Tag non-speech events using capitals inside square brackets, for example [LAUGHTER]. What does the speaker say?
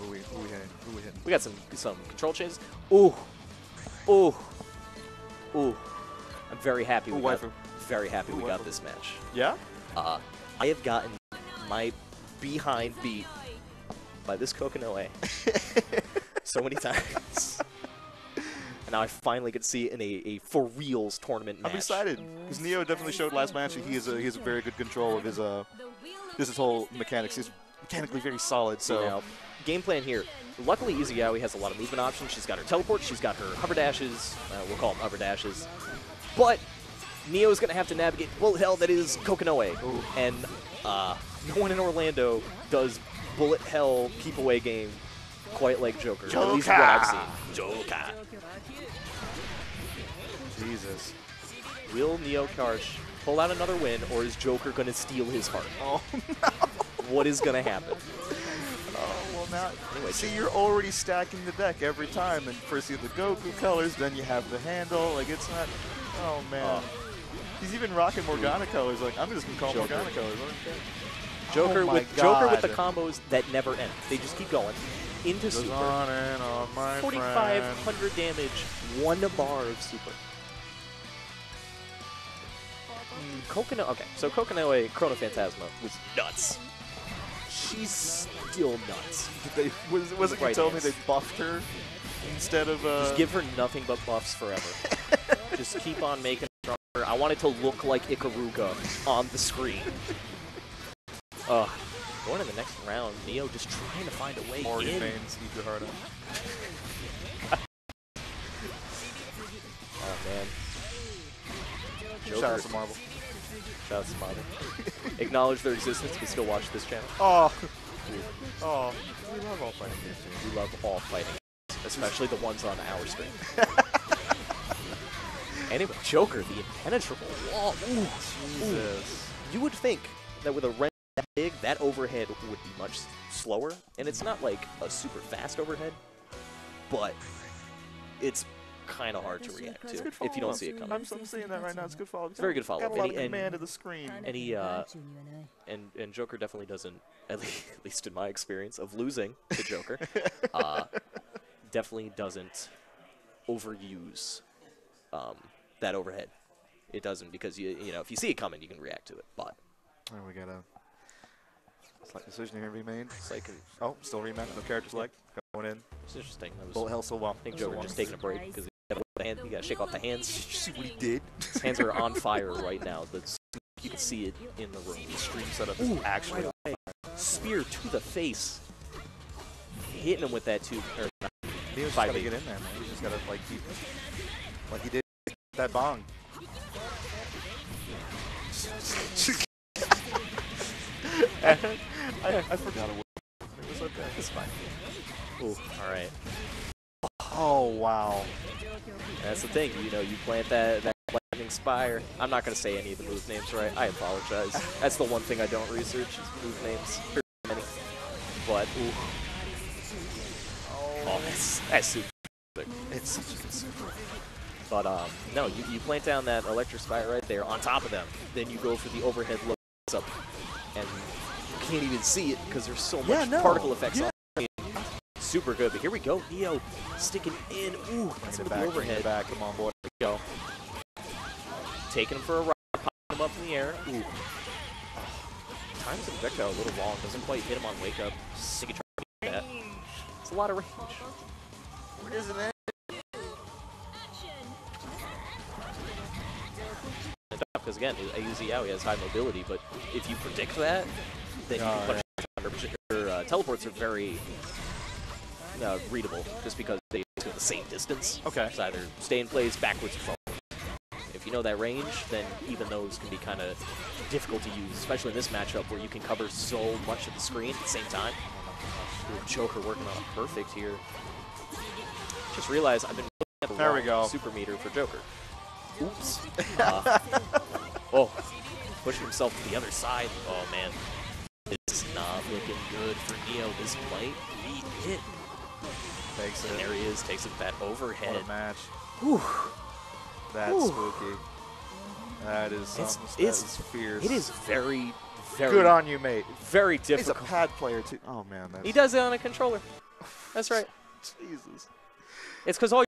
Who we, who we hitting? Who we hitting? We got some some control chains. Ooh, ooh, ooh. I'm very happy. Ooh, we got, very happy Ooh, we got this match. Yeah? Uh, I have gotten my behind beat by this Kokonoe [LAUGHS] so many times. And now I finally get to see it in a, a for reals tournament match. I'm excited because Neo definitely showed last match that he has a he has a very good control of his uh this his whole mechanics. He's mechanically very solid. So game plan here. Luckily, Izayoi has a lot of movement options. She's got her teleport, she's got her hover dashes. Uh, we'll call them hover dashes. But Neo's going to have to navigate bullet hell that is Kokonoe. And uh, no one in Orlando does bullet hell keep away game quite like Joker. At least what I've seen. Joker. Jesus. Will Neo Karsh pull out another win, or is Joker going to steal his heart? Oh [LAUGHS] What is going to happen? [LAUGHS] Oh well now. Anyway, see, you're already stacking the deck every time, and first you have the Goku colors, then you have the handle. Like it's not. Oh man. Oh. He's even rocking Morgana colors. Like I'm just gonna call Joker. Morgana colors. Okay. Joker Oh my with Joker with the combos that never end. They just keep going into Goes super. on and on, my friend. 4,500 damage, one bar of super. Mm, Coconut. Okay, so Kokonoe Chrono Phantasma was nuts. She's still nuts. Did [LAUGHS] they, was, was it you Right told me they buffed her instead of uh, Just give her nothing but buffs forever. [LAUGHS] just keep on making her stronger. I want it to look like Ikaruga on the screen. [LAUGHS] Ugh. Going in the next round, Neo just trying to find a way Morgan in. Baines, eat your heart out. Oh man. Shout out to Marvel. Shout out to Marvel. Acknowledge their existence, but still watch this channel. Oh. Oh. We love all fighting games. We love all fighting, especially the ones on our screen. [LAUGHS] anyway, Joker, the impenetrable wall. Ooh, Jesus. You would think that with a wrench that big, that overhead would be much slower, and it's not like a super fast overhead, but it's kind of hard to react to if you don't see it coming. I'm, I'm saying that right now. It's good follow. It's very good follow-up. Got a lot And of he- and- command of the screen. And he, uh, and and Joker definitely doesn't, [LAUGHS] at le- at least in my experience of losing to Joker, [LAUGHS] uh, definitely doesn't overuse um, that overhead. It doesn't because you you know if you see it coming, you can react to it. But Oh, we got a slight decision here to be made. it's like Oh, still rematch. No character select. Going in. it's interesting. That was, Bullet hell so well. I think Joker just taking a break because he got the hand. He got to shake off the hands. [LAUGHS] Did you see what he did? His hands are on fire right now. The, you can see it in the room. The Stream setup is actually. Right away. Spear to the face. Hitting him with that too. Or not, He just Five gotta eight. get in there, man. He just gotta like keep, like he did that bong. [LAUGHS] I, I forgot it was. It was okay. it's fine. Ooh, all right. Oh wow. That's the thing. You know, you plant that that lightning spire. I'm not gonna say any of the move names right. I apologize. That's the one thing I don't research is move names. Many. But ooh. Oh, that's that's super. It's such a good super. But um, no, you, you plant down that electric spire right there on top of them. Then you go for the overhead look up, and you can't even see it because there's so much Yeah, no. particle effects Yeah. on it. Super good. But here we go, Neo sticking in. Ooh, that's Bring with it back, the overhead. back. Come on, boy. There we go. Taking him for a ride, popping him up in the air. Ooh. Times the projectile a little long. Doesn't quite hit him on wake up. Think he tried that. It's a lot of range. Where is it at? Because again, Ayuzi he has high mobility, but if you predict that, then you can punish Your uh, teleports are very uh, readable, just because they go the same distance. Okay. It's either stay in place, backwards, or forward. If you know that range, then even those can be kind of difficult to use, especially in this matchup where you can cover so much of the screen at the same time. Ooh, Joker working on a perfect here. Just realized I've been looking at the There we go. super meter for Joker. Oops. [LAUGHS] Uh, oh, pushing himself to the other side. Oh man, this is not looking good for Neo. This might be it. Takes And it. there he is, takes it that What overhead. a match. Whew. That's Whew. spooky. That is It's something. it's that is fierce. it is very very, Good on you, mate. very difficult. He's a pad player too. Oh man, that's He does it on a controller. That's right. [LAUGHS] Jesus. It's because all